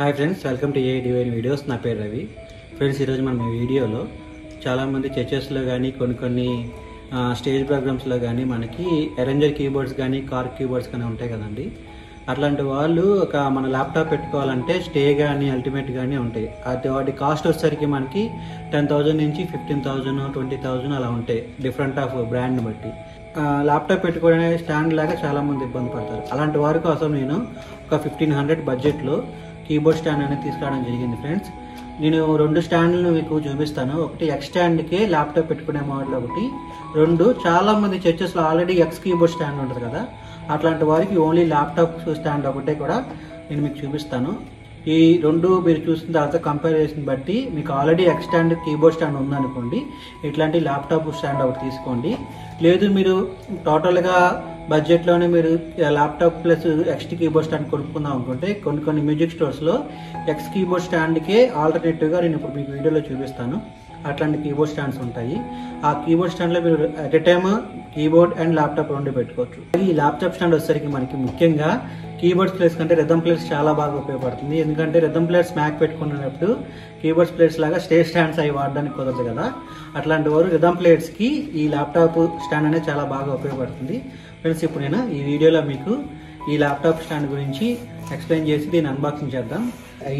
Hi friends welcome to a divine videos నా పేరు Ravi. Friends ఈరోజు మనం ఈ వీడియోలో చాలామంది చర్చెస్లో కానీ కొన్ని కొన్ని స్టేజ్ ప్రోగ్రామ్స్లో కానీ మనకి అరేంజర్ కీబోర్డ్స్ కానీ కార్ కీబోర్డ్స్ కానీ ఉంటాయి కదండి. అట్లాంటి వాళ్ళు ఒక మన ల్యాప్టాప్ పెట్టుకోవాలంటే స్టే కానీ అల్టిమేట్ కానీ ఉంటాయి. అది వాటి కాస్ట్ వచ్చేసరికి మనకి టెన్ థౌజండ్ నుంచి ఫిఫ్టీన్ థౌజండ్ ట్వంటీ థౌజండ్ అలా ఉంటాయి డిఫరెంట్ ఆఫ్ బ్రాండ్ని బట్టి. ల్యాప్టాప్ పెట్టుకోవడానికి స్టాండ్ లాగా చాలామంది ఇబ్బంది పడతారు. అలాంటి వారి కోసం నేను ఒక ఫిఫ్టీన్ హండ్రెడ్ బడ్జెట్లో కీబోర్డ్ స్టాండ్ అనేది తీసుకురావడం జరిగింది ఫ్రెండ్స్. నేను రెండు స్టాండ్లు మీకు చూపిస్తాను. ఒకటి ఎక్స్ స్టాండ్కి ల్యాప్టాప్ పెట్టుకునే మోడల్ ఒకటి. రెండు చాలామంది చర్చెస్లో ఆల్రెడీ ఎక్స్ కీబోర్డ్ స్టాండ్ ఉంటుంది కదా. అట్లాంటి వారికి ఓన్లీ ల్యాప్టాప్ స్టాండ్ ఒకటే కూడా నేను మీకు చూపిస్తాను. ఈ రెండు మీరు చూసిన తర్వాత కంపారిజన్ బట్టి మీకు already X stand keyboard stand ఉందనుకోండి ఇట్లాంటి ల్యాప్టాప్ స్టాండ్ ఒకటి తీసుకోండి. లేదు మీరు టోటల్గా బడ్జెట్లోనే మీరు laptop plus X keyboard stand కొనుక్కుందాం అనుకుంటే కొన్ని కొన్ని మ్యూజిక్ స్టోర్స్లో ఎక్స్ కీబోర్డ్ స్టాండ్కే ఆల్టర్నేటివ్గా నేను ఇప్పుడు మీకు వీడియోలో చూపిస్తాను. అట్లాంటి కీబోర్డ్ స్టాండ్స్ ఉంటాయి. ఆ కీబోర్డ్ స్టాండ్లో మీరు at a time keyboard and laptop రెండు పెట్టుకోవచ్చు. ఈ ల్యాప్టాప్ స్టాండ్ వచ్చేసరికి మనకి ముఖ్యంగా కీబోర్డ్స్ ప్లేస్ కంటే రిథమ్ ప్లేట్స్ చాలా బాగా ఉపయోగపడుతుంది. ఎందుకంటే రిథమ్ ప్లేట్స్ మ్యాక్ పెట్టుకున్నప్పుడు కీబోర్డ్స్ ప్లేట్స్ లాగా స్టే స్టాండ్స్ అవి వాడడానికి కుదరదు కదా. అట్లాంటి వారు రిథమ్ ప్లేట్స్కి ఈ ల్యాప్టాప్ స్టాండ్ అనేది చాలా బాగా ఉపయోగపడుతుంది. ఫ్రెండ్స్ ఇప్పుడు నేను? ఈ వీడియోలో మీకు ఈ ల్యాప్టాప్ స్టాండ్ గురించి ఎక్స్ప్లెయిన్ చేసి దీన్ని అన్బాక్సింగ్ చేద్దాం.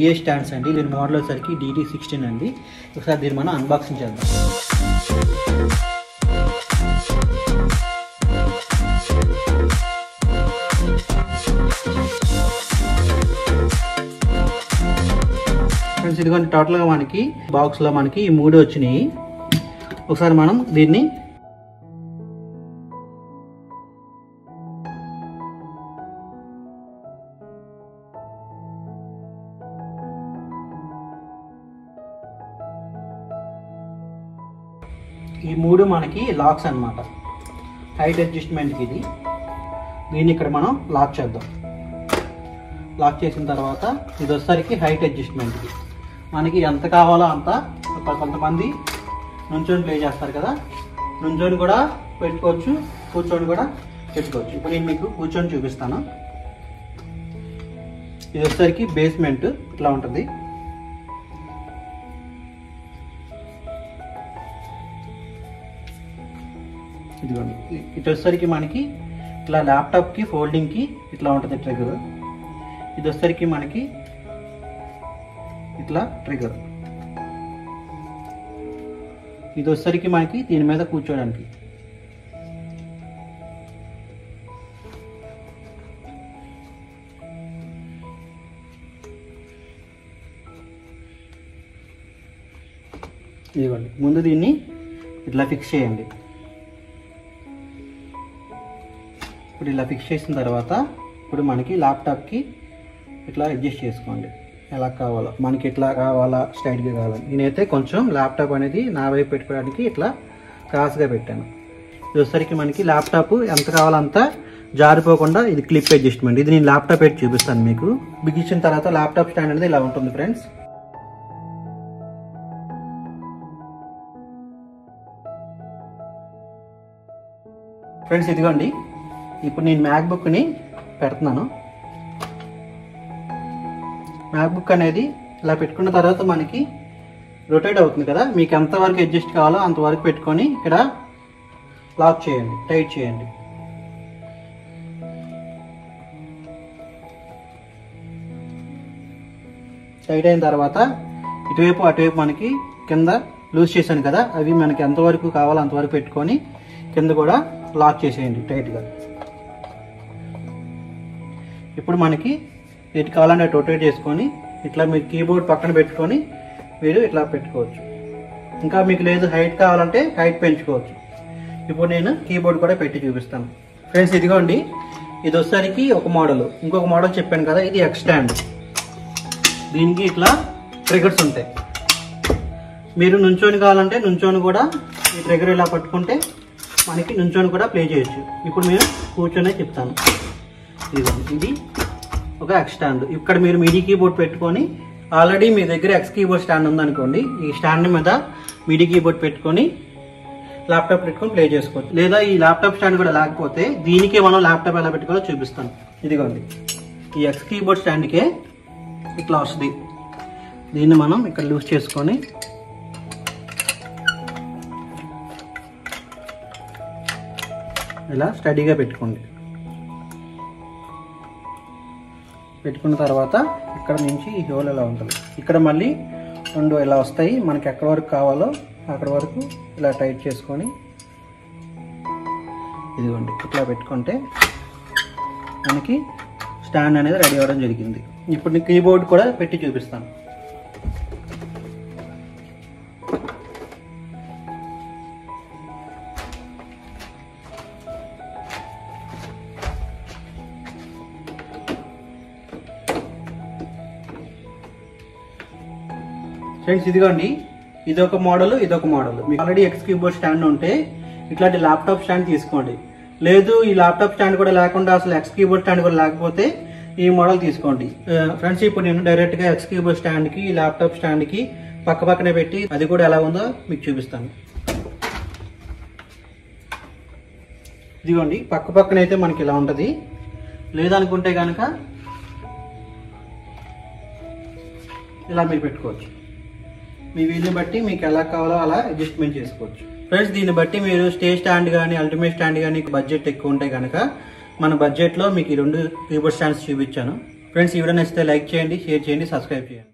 ఏ స్టాండ్స్ అండి? దీని మోడల్ వచ్చేసరికి డీటీ సిక్స్టీన్ అండి. ఒకసారి దీన్ని మనం అన్బాక్సింగ్ చేద్దాం. ఫ్రెండ్స్ ఇదిగోండి టోటల్గా మనకి బాక్స్లో మనకి ఈ మూడు వచ్చినాయి. ఒకసారి మనం దీన్ని ఈ మూడు మనకి లాక్స్ అన్నమాట. హైట్ అడ్జస్ట్మెంట్కి ఇది. దీన్ని ఇక్కడ మనం లాక్ చేద్దాం. లాక్ చేసిన తర్వాత ఇది వచ్చేసరికి హైట్ అడ్జస్ట్మెంట్కి మనకి ఎంత కావాలో అంత కొంతమంది నుంచొని ప్లే చేస్తారు కదా. నుంచొని కూడా పెట్టుకోవచ్చు కూర్చొని కూడా పెట్టుకోవచ్చు. ఇప్పుడు నేను మీకు కూర్చొని చూపిస్తాను. ఇది వచ్చేసరికి బేస్మెంట్ ఇట్లా ఉంటుంది. ఇదిగోండి. ఇ- ఇటు వచ్చేసరికి మనకి ఇట్లా ల్యాప్టాప్కి ఫోల్డింగ్కి ఇట్లా ఉంటుంది ట్రిగర్ ఇది వచ్చేసరికి మనకి ఇట్లా ట్రిగర్ ఇది వచ్చేసరికి మనకి దీని మీద కూర్చోడానికి. ఇదిగోండి. ముందు దీన్ని ఇట్లా ఫిక్స్ చేయండి. ఇప్పుడు ఇలా ఫిక్స్ చేసిన తర్వాత ఇప్పుడు మనకి ల్యాప్టాప్కి ఇట్లా అడ్జస్ట్ చేసుకోండి. ఎలా కావాలో. మనకి ఎట్లా కావాలా స్టైల్గా కావాలని. నేనైతే కొంచెం ల్యాప్టాప్ అనేది నా వైపు పెట్టుకోవడానికి ఇట్లా క్రాస్గా పెట్టాను. చూసరికి వచ్చేసరికి మనకి ల్యాప్టాప్ ఎంత కావాలంత జారిపోకుండా ఇది క్లిప్ అడ్జస్ట్మెంట్ ఇది నేను ల్యాప్టాప్ పెట్టి చూపిస్తాను మీకు. బిగించిన తర్వాత ల్యాప్టాప్ స్టాండ్ అనేది ఇలా ఉంటుంది ఫ్రెండ్స్ ఫ్రెండ్స్ ఇదిగోండి. ఇప్పుడు నేను మ్యాక్బుక్ని పెడుతున్నాను. మ్యాక్బుక్ అనేది ఇలా పెట్టుకున్న తర్వాత మనకి రొటేట్ అవుతుంది కదా. మీకు ఎంతవరకు అడ్జస్ట్ కావాలో అంతవరకు పెట్టుకొని ఇక్కడ లాక్ చేయండి టైట్ చేయండి. టైట్ అయిన తర్వాత ఇటువైపు అటువైపు మనకి కింద లూజ్ చేశాను కదా. అవి మనకి ఎంతవరకు కావాలో అంతవరకు పెట్టుకొని కింద కూడా లాక్ చేసేయండి టైట్గా ఇప్పుడు మనకి ఎటు కావాలంటే అటు రొటేట్ చేసుకొని ఇట్లా మీరు కీబోర్డ్ పక్కన పెట్టుకొని మీరు ఇట్లా పెట్టుకోవచ్చు. ఇంకా మీకు లేదు హైట్ కావాలంటే హైట్ పెంచుకోవచ్చు. ఇప్పుడు నేను కీబోర్డ్ కూడా పెట్టి చూపిస్తాను. ఫ్రెండ్స్ ఇదిగోండి. ఇది వచ్చేసరికి ఒక మోడల్ ఇంకొక మోడల్ చెప్పాను కదా ఇది ఎక్స్టాండ్ దీనికి ఇట్లా ట్రిగర్స్ ఉంటాయి. మీరు నుంచొని కావాలంటే నుంచొని కూడా ఈ ట్రిగర్ ఇలా పట్టుకుంటే మనకి నుంచొని కూడా ప్లే చేయొచ్చు. ఇప్పుడు నేను కూర్చొనే చెప్తాను. ఇదిగోండి ఇది. ఒక ఎక్స్ స్టాండ్ ఇక్కడ మీరు మిడీ కీబోర్డ్ పెట్టుకొని ఆల్రెడీ మీ దగ్గర ఎక్స్ కీబోర్డ్ స్టాండ్ ఉందనుకోండి ఈ స్టాండ్ మీద మిడీ కీబోర్డ్ పెట్టుకొని ల్యాప్టాప్ పెట్టుకొని ప్లే చేసుకోవచ్చు. లేదా ఈ ల్యాప్టాప్ స్టాండ్ కూడా లేకపోతే దీనికే మనం ల్యాప్టాప్ ఎలా పెట్టుకోవాలో చూపిస్తాను. ఇదిగోండి. ఈ ఎక్స్ కీబోర్డ్ స్టాండ్కే ఇట్లా వస్తుంది దీన్ని మనం ఇక్కడ లూజ్ చేసుకొని ఇలా స్టడీగా పెట్టుకోండి. పెట్టుకున్న తర్వాత ఇక్కడ నుంచి ఈ హోల్ ఇలా ఉంటుంది? ఇక్కడ మళ్ళీ రెండు ఇలా వస్తాయి? మనకి ఎక్కడి వరకు కావాలో అక్కడ వరకు ఇలా టైట్ చేసుకొని ఇదిగోండి ఇట్లా పెట్టుకుంటే మనకి స్టాండ్ అనేది రెడీ అవ్వడం జరిగింది. ఇప్పుడు నేను కీబోర్డ్ కూడా పెట్టి చూపిస్తాను. ఫ్రెండ్స్ ఇదిగోండి. ఇదొక మోడల్ ఇదొక మోడల్. మీకు ఆల్రెడీ ఎక్స్ కీబోర్డ్ స్టాండ్ ఉంటే ఇట్లాంటి ల్యాప్టాప్ స్టాండ్ తీసుకోండి. లేదు ఈ ల్యాప్టాప్ స్టాండ్ కూడా లేకుండా అసలు ఎక్స్ కీబోర్డ్ స్టాండ్ కూడా లేకపోతే ఈ మోడల్ తీసుకోండి. ఫ్రెండ్స్ ఇప్పుడు నేను డైరెక్ట్గా ఎక్స్ కీబోర్డ్ స్టాండ్కి ఈ ల్యాప్టాప్ స్టాండ్కి పక్క పక్కనే పెట్టి అది కూడా ఎలా ఉందో మీకు చూపిస్తాను. ఇదిగోండి పక్క పక్కన అయితే మనకి ఇలా ఉంటుంది. లేదనుకుంటే కనుక ఇలా మీరు పెట్టుకోవచ్చు. మీ వీలుని బట్టి మీకు ఎలా కావాలో అలా అడ్జస్ట్మెంట్ చేసుకోవచ్చు. ఫ్రెండ్స్ దీన్ని బట్టి మీరు స్టే స్టాండ్ కానీ అల్టిమేట్ స్టాండ్ కానీ బడ్జెట్ ఎక్కువ ఉంటే కనుక మన బడ్జెట్లో మీకు ఈ రెండు కీబోర్డ్ స్టాండ్స్ చూపించాను. ఫ్రెండ్స్ ఈ వీడియో నచ్చితే లైక్ చేయండి షేర్ చేయండి సబ్స్క్రైబ్ చేయండి.